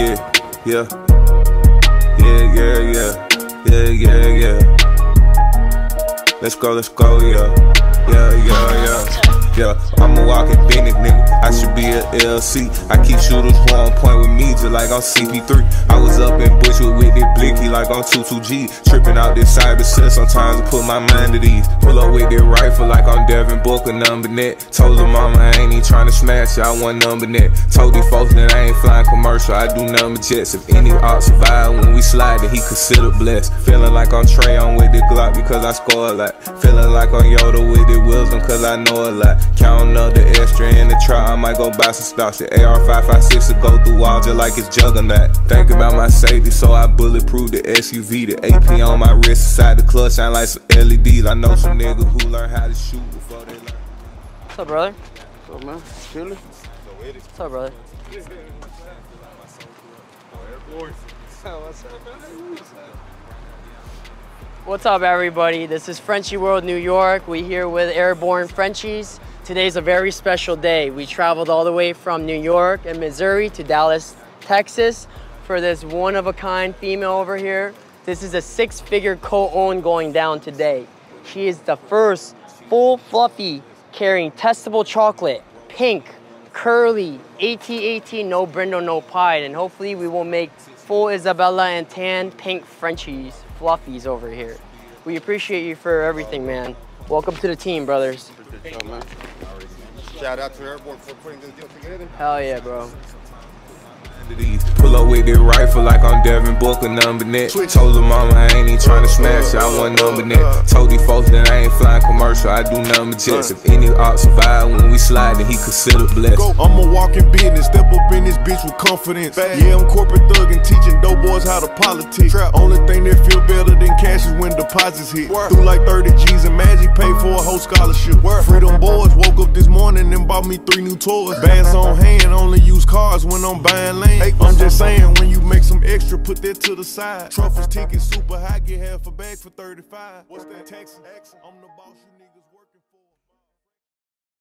Yeah, yeah. Yeah, yeah, yeah. Yeah, yeah, yeah. Let's go, let's go, yeah. Yeah, yeah, yeah. Yeah, I'm a walking business nigga. I should be a LC. I keep shooters on point with me, just like I'm CP3. I was up in Bushwood with this blicky like I'm 22G. Tripping out this cyber shit, sometimes I put my mind at ease. Pull up with this rifle like I'm Devin Booker, number net. Told her mama I ain't to smash it, I want number net. Told these folks that I ain't flying commercial, I do number jets. If any art survive when we slide, then he consider blessed. Feeling like I'm Trae Young with the Glock because I score a lot. Feeling like I'm Yoda with the wisdom cause I know a lot. Counting up the extra in the trap, I might go buy some stocks. The AR556 to go through walls just like it's juggernaut. Think about my safety, so I bulletproof the SUV. The AP on my wrist, inside the clutch, shine like some LEDs. I know some niggas who learn how to shoot before they learn. What's up, brother? What's up, man? What's up, brother? What's up, everybody? This is Frenchy World New York. We're here with Airborne Frenchies. Today's a very special day. We traveled all the way from New York and Missouri to Dallas, Texas for this one-of-a-kind female over here. This is a six-figure co-own going down today. She is the first full fluffy carrying testable chocolate, pink, curly, AT-AT, no brindle, no pied. And hopefully we will make full Isabella and tan pink Frenchies, fluffies over here. We appreciate you for everything, man. Welcome to the team, brothers. What's up, man? Shout out to Airborne for putting this deal together. Hell yeah, bro. These. Pull up with this rifle like I'm Devin Booker, number net. Told her mama I ain't even trying to smash it, I want number net. Told these folks that I ain't flying commercial, I do number jets. If any art survive when we slide, then he consider blessed. I'm a walking business, step up in this bitch with confidence. Yeah, I'm corporate thug and teaching dope boys how to politic. Only thing that feel better than cash is when deposits hit. Through like 30 G's and magic, paid for a whole scholarship. Freedom boys woke up this morning and bought me three new toys. Bands on hand, only use cars when I'm buying land. I'm just saying, when you make some extra, put that to the side. Truffles ticking super high, get half a bag for 35. What's that? Texas. I'm the boss, you niggas.